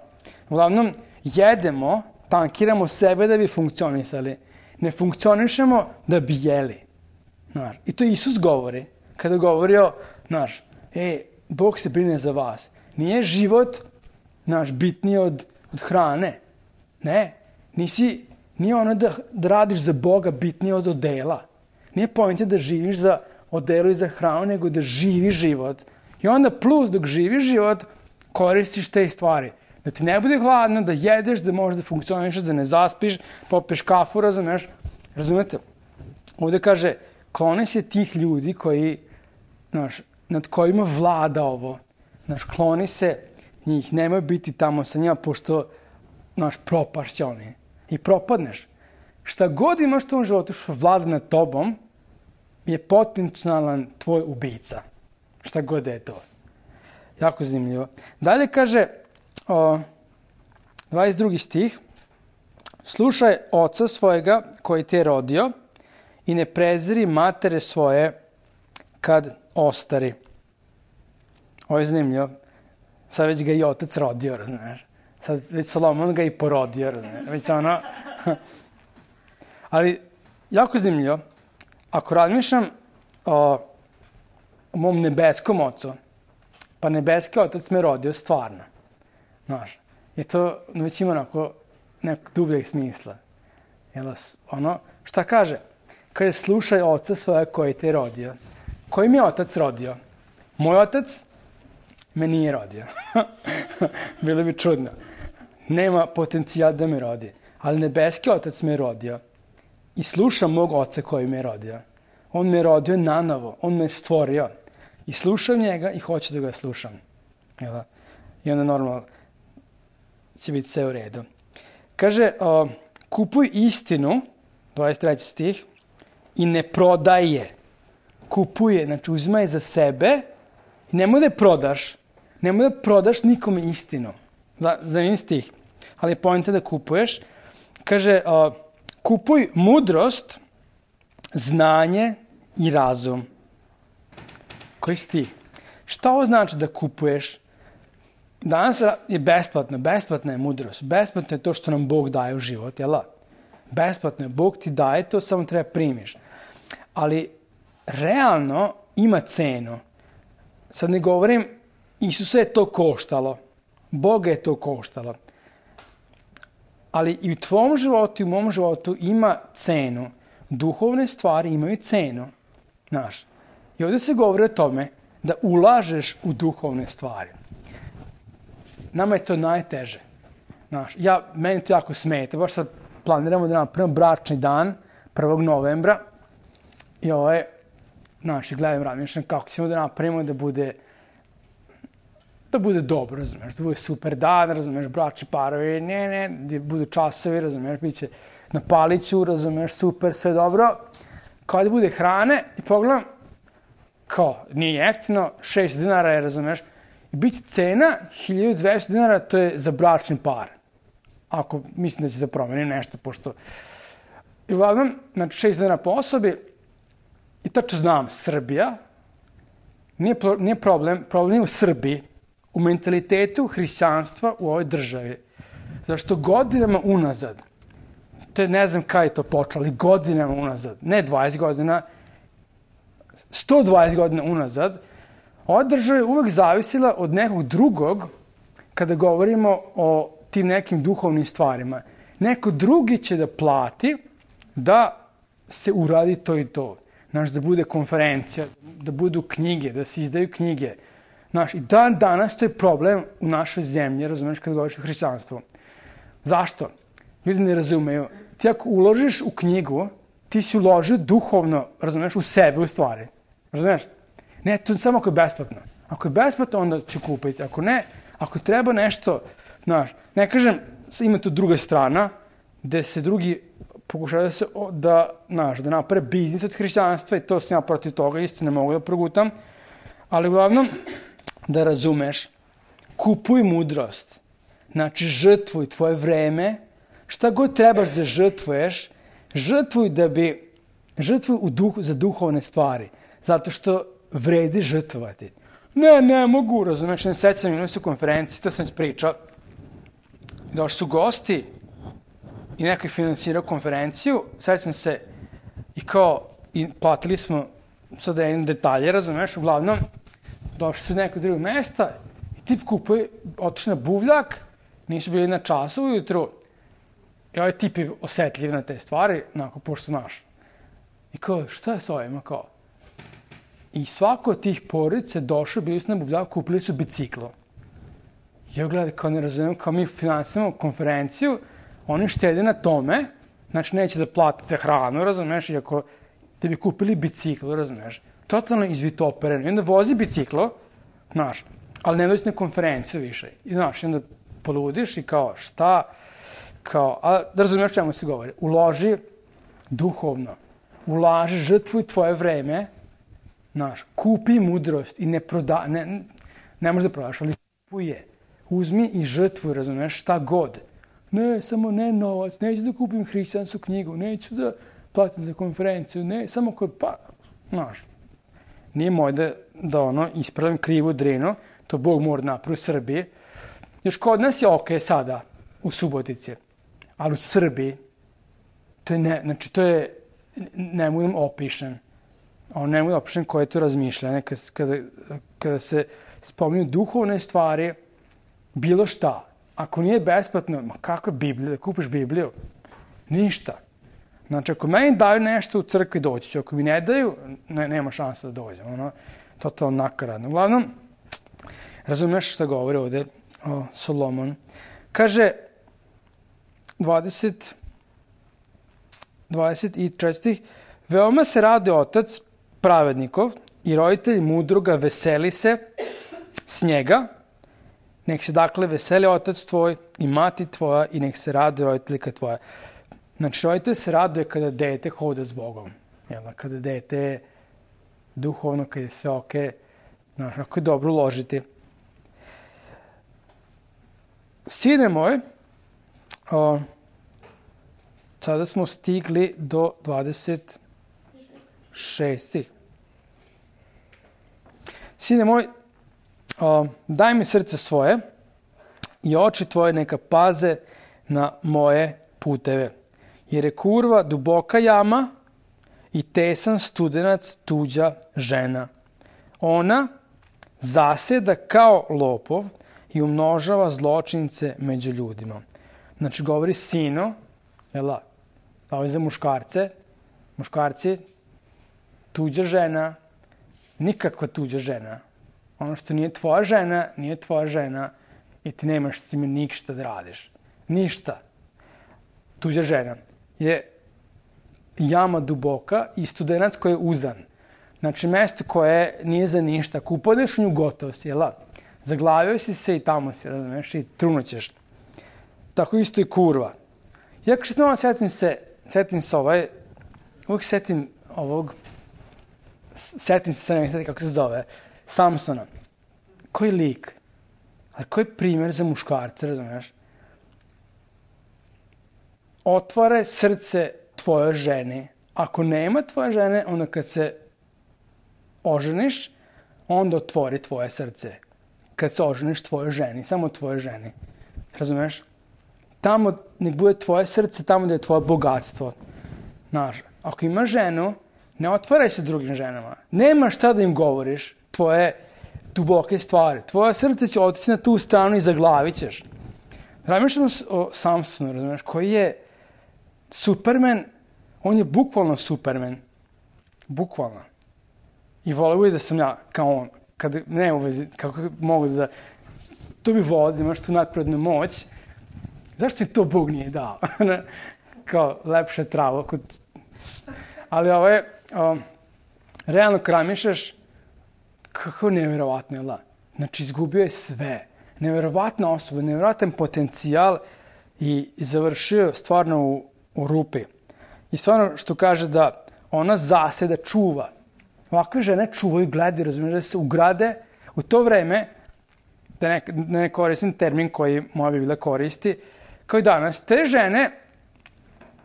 Uglavnom, jedemo, tankiramo sebe da bi funkcionisali. Ne funkcionišemo da bi jeli. Znaš, I to Isus govori. Kada govorio, znaš, e, Bog se brine za vas. Nije život, znaš, bitniji od, od hrane. Ne. Nisi, nije ono da, da radiš za Boga bitnije od odela. Nije pojent da živiš za odelo i za hranu, nego da živiš život. I onda plus dok živiš život, koristiš te stvari. Da ti ne bude hladno, da jedeš, da možeš da funkcionišeš, da ne zaspiš, popiješ kafu, razumeš? Razumete? Ovde kaže, klone se tih ljudi koji, znaš, nad kojima vlada ovo. Znaš, kloni se njih, nemoj biti tamo sa njima, pošto, znaš, propašće oni. I propadneš. Šta god imaš u tom životu što vlada nad tobom, je potencijalan tvoj ubica. Šta god da je to. Jako zanimljivo. Dalje kaže, o, 22. stih, Slušaj oca svojega koji te je rodio, i ne preziri matere svoje kad ostari. Ovo je zanimljivo. Sad već ga i otac rodio, razumiješ. Sad već Solomon ga i porodio, razumiješ. Već ono... Ali, jako zanimljivo. Ako razmišljam o, o mom nebeskom ocu, pa nebeski otac me rodio stvarno. Znaš, je to već ima onako nekog dubljeg smisla. Jel, ono, šta kaže? Kaže, slušaj oca svoje koji te je rodio. Koji mi je otac rodio? Moj otac me nije rodio. Bilo bi čudno. Nema potencijal da me rodi. Ali nebeski otac me je rodio. I slušam mog oca koji me je rodio. On me je rodio na novo. On me je stvorio. I slušam njega i hoću da ga slušam. Jel? I onda normalno će biti sve u redu. Kaže, o, kupuj istinu, 23. stih, i ne prodaje. Kupuje, znači uzima je za sebe i nemoj da je prodaš. Nemoj da prodaš nikome istinu. Za, za stih. Ali pojenta da kupuješ. Kaže, uh, kupuj mudrost, znanje i razum. Koji si ti? Šta ovo znači da kupuješ? Danas je besplatno. Besplatna je mudrost. Besplatno je to što nam Bog daje u život, jel da? Besplatno je. Bog ti daje to, samo treba primiš ali realno ima cenu. Sad ne govorim, Isusa je to koštalo, Boga je to koštalo. Ali i u tvom životu i u mom životu ima cenu. Duhovne stvari imaju cenu. Znaš. I ovde se govori o tome da ulažeš u duhovne stvari. Nama je to najteže. Znaš, ja, meni to jako smeta. Baš sad planiramo da napravimo bračni dan, 1. novembra i ovo je, znaš, gledam, razmišljam kako ćemo da napravimo da bude da bude dobro, razumeš, da bude super dan, razumeš, bračni parovi, ne, ne, da budu časovi, razumeš, bit će na paliću, razumeš, super, sve dobro. Kao da bude hrane i pogledam, kao, nije jeftino, 6 dinara je, razumeš, i bit će cena 1200 dinara, to je za bračni par. Ako mislim da će da promeni nešto, pošto... I uglavnom, znači, 6 dinara po osobi, i tačno znam, Srbija, nije, nije problem, problem je u Srbiji, u mentalitetu hrišćanstva u ovoj državi. Zašto godinama unazad, to je, ne znam kada je to počelo, ali godinama unazad, ne 20 godina, 120 godina unazad, ova država je uvek zavisila od nekog drugog kada govorimo o tim nekim duhovnim stvarima. Neko drugi će da plati da se uradi to i to. Znaš, da bude konferencija, da budu knjige, da se izdaju knjige, Znaš, i dan danas to je problem u našoj zemlji, razumeš, kada govoriš o hrišćanstvu. Zašto? Ljudi ne razumeju. Ti ako uložiš u knjigu, ti si uložio duhovno, razumeš, u sebe, u stvari. Razumeš? Ne, to samo ako je besplatno. Ako je besplatno, onda ću kupiti. Ako ne, ako treba nešto, znaš, ne kažem, ima tu druga strana, gde se drugi pokušaju da se, da, znaš, da naprave biznis od hrišćanstva i to sam ja protiv toga, isto ne mogu da progutam, ali uglavnom, da razumeš, kupuj mudrost. Znači, žrtvuj tvoje vreme, šta god trebaš da žrtvuješ, žrtvuj da bi, žrtvuj u duh, za duhovne stvari, zato što vredi žrtvovati. Ne, ne mogu, razumeš, ne sećam, imali su konferenciji, to sam već pričao. Došli su gosti i neko je financirao konferenciju, sećam se i kao, i platili smo sada jedan detalje, razumeš, uglavnom, došli su neko drugo mesta i tip kupuje, otišli na buvljak, nisu bili na času ujutru i ovaj tip je osetljiv na te stvari, onako, pošto naš. I kao, šta je s ovima, kao? I svako od tih porodice došao, bili su na buvljak, kupili su biciklo. Ja gledam, kao ne razumijem, kao mi finansimo konferenciju, oni štede na tome, znači neće da plati za hranu, razumeš, iako da bi kupili biciklo, razumeš totalno izvitopereno. I onda vozi biciklo, znaš, ali ne dođe na konferenciju više. I znaš, onda poludiš i kao šta, kao, a da razumiješ čemu se govori. Uloži duhovno, ulaži, žrtvuj tvoje vreme, znaš, kupi mudrost i ne proda, ne, ne možeš da prodaš, ali kupuje. Uzmi i žrtvuj, razumiješ, šta god. Ne, samo ne novac, neću da kupim hrišćansku knjigu, neću da platim za konferenciju, ne, samo koje, pa, znaš, Nije moj da, da ono, ispravim krivu drinu, to Bog mora napravi u Srbiji. Još kod nas je ok sada, u Subotici, ali u Srbiji, to je, ne, znači to je, ne mogu da opišem. Ono ne mogu da opišem koje je to razmišljanje, kada, kada se spominju duhovne stvari, bilo šta. Ako nije besplatno, ma kakva Biblija, da kupiš Bibliju? Ništa. Znači, ako meni daju nešto u crkvi, doći ću. Ako mi ne daju, ne, nema šanse da dođem. Ono, totalno nakaradno. Uglavnom, razumeš šta govori ovde o Solomon. Kaže, 20, 24. Veoma se rade otac pravednikov i roditelj mudruga veseli se s njega. Nek se dakle veseli otac tvoj i mati tvoja i nek se rade roditeljka tvoja. Znači, roditelj se raduje kada dete hoda s Bogom. Jel, kada dete duhovno, kada je sve ok, znaš, ako je dobro uložiti. Sine moj, o, sada smo stigli do 26. Sine moj, o, daj mi srce svoje i oči tvoje neka paze na moje puteve jer je kurva duboka jama i tesan studenac tuđa žena. Ona zaseda kao lopov i umnožava zločince među ljudima. Znači, govori sino, jela, ovo je za muškarce, muškarci, tuđa žena, nikakva tuđa žena. Ono što nije tvoja žena, nije tvoja žena i ti nemaš s njima ništa da radiš. Ništa. Tuđa žena je jama duboka i studenac koji je uzan. Znači, mesto koje nije za ništa. Ako upadneš u nju, gotovo si, jel? Zaglavio si se i tamo si, razumeš, i trunućeš. Tako isto i kurva. Ja čitam ovo, setim se, setim se ovaj, uvijek setim ovog, setim se, ne setim kako se zove, Samsona. Koji lik? Ali koji primjer za muškarce, razumeš? Otvore srce tvoje žene. Ako nema tvoje žene, onda kad se oženiš, onda otvori tvoje srce. Kad se oženiš tvoje ženi, samo tvoje ženi. Razumeš? Tamo nek bude tvoje srce, tamo gde je tvoje bogatstvo. Znaš, ako ima ženu, ne otvaraj se drugim ženama. Nema šta da im govoriš, tvoje duboke stvari. Tvoje srce će otići na tu stranu i zaglavit ćeš. Razmišljam o Samsonu, razumeš, koji je Superman, on je bukvalno Superman. Bukvalno. I voleo bi da sam ja kao on. Kad, ne u vezi, kako mogu da... To bi volio da imaš tu nadprednu moć. Zašto ti to Bog nije dao? kao lepše travo. Kod... Ali ovo je... O, realno kramišaš kako nevjerovatno je la. Znači, izgubio je sve. Neverovatna osoba, neverovatan potencijal i završio stvarno u, u rupi. I stvarno što kaže da ona zaseda čuva Ovakve žene čuvaju, gledaju, razumiješ, da se ugrade u to vreme, da ne, da ne koristim termin koji moja Biblija koristi, kao i danas, te žene,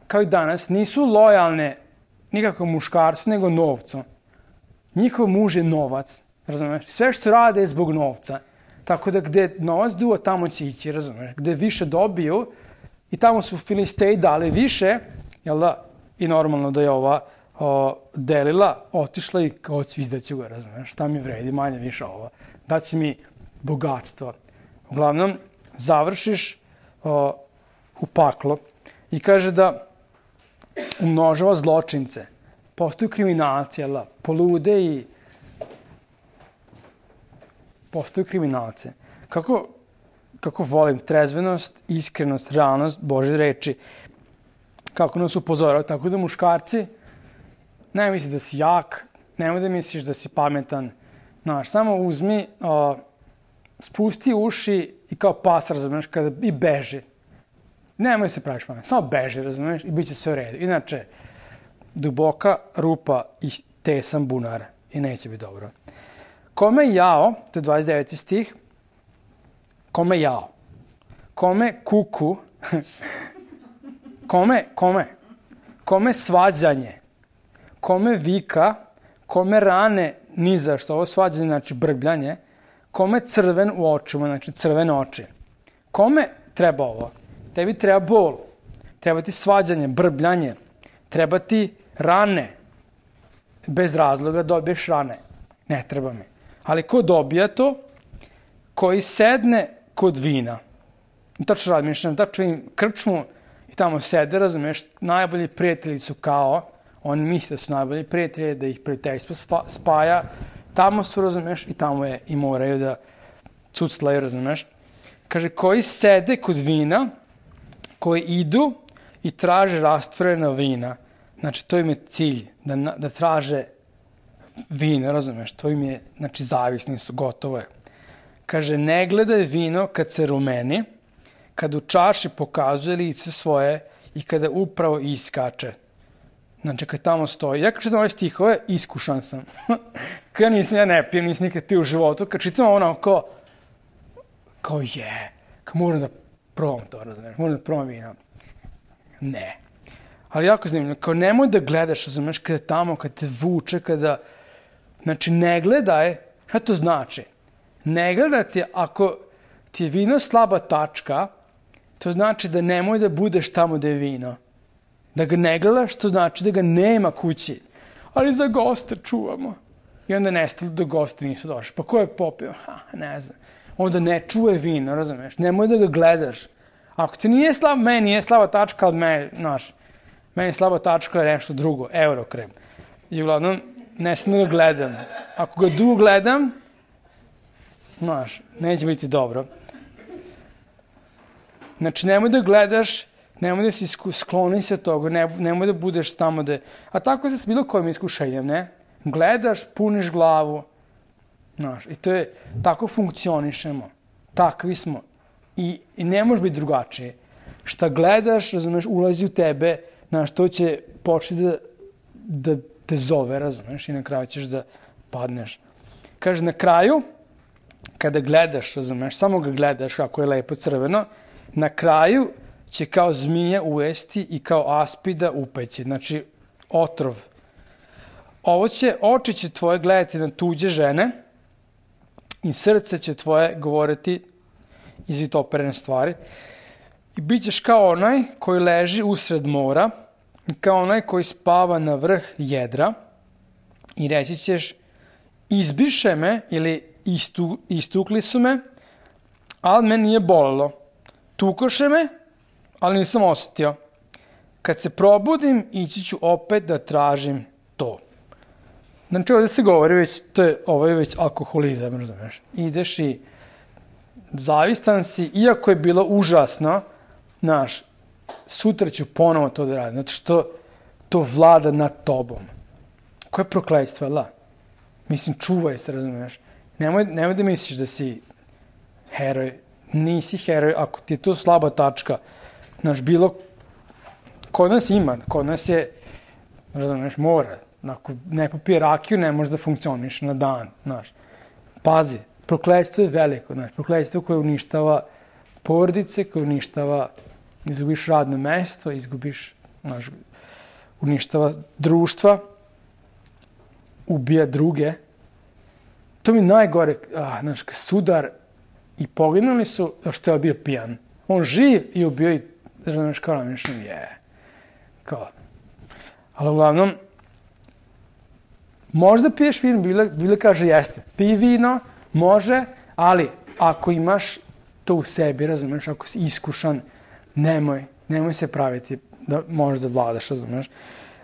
kao i danas, nisu lojalne nikako muškarcu, nego novcu. Njihov muž je novac, razumiješ? Sve što rade je zbog novca. Tako da gde novac duva, tamo će ići, razumiješ? Gde više dobiju, i tamo su Filisteji dali više, jel da? I normalno da je ova o, delila, otišla i kao izdaću ga, razumeš, šta mi vredi, manje više ovo. Daće mi bogatstvo. Uglavnom, završiš o, u paklo i kaže da umnožava zločince. Postaju kriminalci, jel, da? polude i postaju kriminalce. Kako, kako volim trezvenost, iskrenost, realnost Bože reči. Kako nas upozorao, tako da muškarci, ne misli da si jak, nemoj da misliš da si pametan. Znaš, samo uzmi, uh, spusti uši i kao pas, razumeš, kada, i beži. Nemoj se praviš pamet, samo beži, razumeš, i bit će sve u redu. Inače, duboka rupa i tesan bunar i neće biti dobro. Kome jao, to je 29. stih, kome jao, kome kuku, kome, kome, kome svađanje, kome vika, kome rane ni za što, ovo svađanje znači brbljanje, kome crven u očima, znači crvene oči. Kome treba ovo? Tebi treba bol, treba ti svađanje, brbljanje, treba ti rane. Bez razloga dobiješ rane. Ne treba mi. Ali ko dobija to? Koji sedne kod vina. Tačno razmišljam, tačno im krčmu i tamo sede, razumeš, najbolji prijatelji su kao on misli da su najbolji prijatelji, da ih prijateljstvo spaja, tamo su, razumeš, i tamo je i moraju da cuclaju, razumeš. Kaže, koji sede kod vina, koji idu i traže rastvorena vina. Znači, to im je cilj, da, da traže vino, razumeš, to im je, znači, zavisni su, gotovo je. Kaže, ne gledaj vino kad se rumeni, kad u čaši pokazuje lice svoje i kada upravo iskače. Znači, kad tamo stoji, ja kad čitam ove stihove, iskušan sam. kad nisam, ja ne pijem, nisam nikad pio u životu, kad čitam ono, kao, kao je, kao moram da probam to, razumiješ, moram da probam vino. Ne. Ali jako zanimljivo, kao nemoj da gledaš, razumiješ, kada tamo, kada te vuče, kada, znači, ne gledaj, šta to znači? Ne gledati ako ti je vino slaba tačka, to znači da nemoj da budeš tamo da je vino Da ga ne gledaš, to znači da ga nema kući. Ali za goste čuvamo. I onda nestalo da gosti nisu došli. Pa ko je popio? Ha, ne znam. Onda ne čuje vino, razumeš? Nemoj da ga gledaš. Ako ti nije slava, meni nije slava tačka, ali meni, znaš, meni slava tačka je nešto drugo, eurokrem. I uglavnom, ne sam da gledam. Ako ga dugo gledam, znaš, neće biti dobro. Znači, nemoj da gledaš Nemoj da si skloni se toga, ne, nemoj da budeš tamo da... A tako se s bilo kojim iskušenjem, ne? Gledaš, puniš glavu, znaš, i to je, tako funkcionišemo. Takvi smo. I, i ne može biti drugačije. Šta gledaš, razumeš, ulazi u tebe, znaš, to će početi da, da te zove, razumeš, i na kraju ćeš da padneš. Kaže, na kraju, kada gledaš, razumeš, samo ga gledaš kako je lepo crveno, na kraju će kao zmija uvesti i kao aspida upeći. Znači, otrov. Ovo će, oči će tvoje gledati na tuđe žene i srce će tvoje govoriti izvitoperene stvari. I bit ćeš kao onaj koji leži usred mora, kao onaj koji spava na vrh jedra i reći ćeš izbiše me ili istu, istukli su me, ali me nije bolelo. Tukoše me, ali nisam osetio. Kad se probudim, ići ću opet da tražim to. Znači, ovde se govori već, to je, ovo je već alkoholizam, razumeš? Ideš i zavistan si, iako je bilo užasno, znaš, sutra ću ponovo to da radim, zato što to vlada nad tobom. Koje prokledstvo, la? Mislim, čuvaj se, razumeš? Nemoj, nemoj da misliš da si heroj. Nisi heroj ako ti je to slaba tačka. Znaš, bilo... Kod nas ima, kod nas je, razumeš, mora. Ako ne popije rakiju, ne može da funkcioniš na dan, znaš. Pazi, prokledstvo je veliko, znaš, prokledstvo koje uništava porodice, koje uništava, izgubiš radno mesto, izgubiš, znaš, uništava društva, ubija druge. To mi najgore, ah, znaš, sudar i poginuli su što je bio pijan. On živ i ubio i, znaš, kao nam je. Kao. Ali uglavnom, možda piješ vino, bile, bile kaže jeste. Pi vino, može, ali ako imaš to u sebi, razumeš, ako si iskušan, nemoj, nemoj se praviti da možeš da vladaš, razumeš.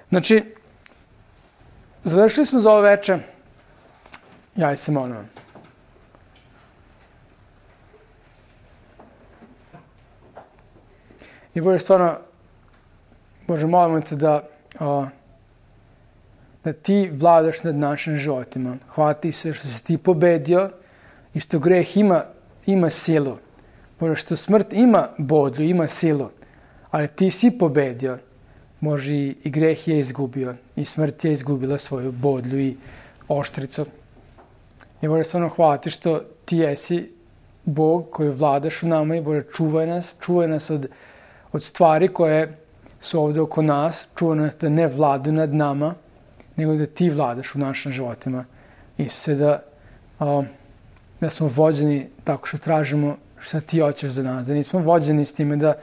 Znači, završili smo za ovo veče. Ja se molim. I Bože, stvarno, Bože, molimo te da, a, da ti vladaš nad našim životima. Hvala ti se što si ti pobedio i što greh ima, ima silu. Bože, što smrt ima bodlju, ima silu, ali ti si pobedio može i greh je izgubio i smrt je izgubila svoju bodlju i oštricu. I Bože, stvarno hvala ti što ti jesi Bog koji vladaš u nama i Bože, čuvaj nas, čuvaj nas od, od stvari koje su ovde oko nas, čuvaj nas da ne vladu nad nama, nego da ti vladaš u našim životima. Isuse, da, a, da smo vođeni tako što tražimo šta ti hoćeš za nas, da nismo vođeni s time da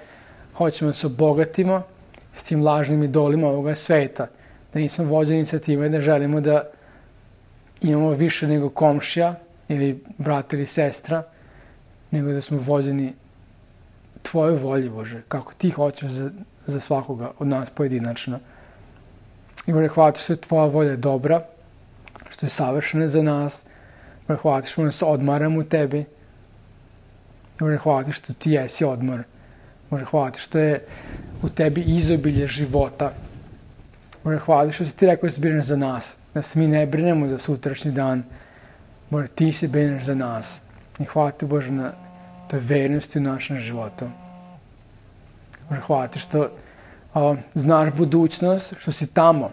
hoćemo da se obogatimo, s tim lažnim idolima ovoga sveta. Da nismo vođeni sa time da želimo da imamo više nego komšija ili brat ili sestra, nego da smo vođeni tvoje volji, Bože, kako ti hoćeš za, za svakoga od nas pojedinačno. I Bože, hvala što je tvoja volja dobra, što je savršena za nas. Bože, hvala što nas odmaramo u tebi. Bože, hvala što ti jesi odmor. Bože, hvala što je u tebi izobilje života. Bože, hvala što si ti rekao da se brineš za nas, da se mi ne brinemo za sutrašnji dan. Bože, ti se brineš za nas. I hvala ti, Bože, na toj vernosti u našem životu. Bože, hvala ti što o, znaš budućnost, što si tamo.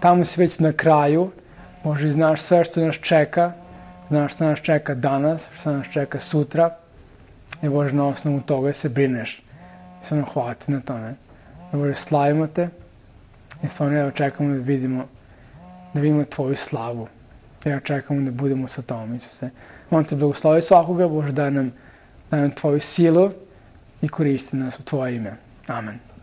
Tamo si već na kraju. Bože, znaš sve što nas čeka. Znaš što nas čeka danas, što nas čeka sutra. I Bože, na osnovu toga se brineš. I stvarno hvala ti na tome. Da Bože, slavimo te i stvarno evo čekamo da vidimo da vidimo Tvoju slavu. Evo čekamo da budemo sa tom, Isuse. On te blagoslovi svakoga, Bože, da nam, da nam Tvoju silu i koristi nas u Tvoje ime. Amen.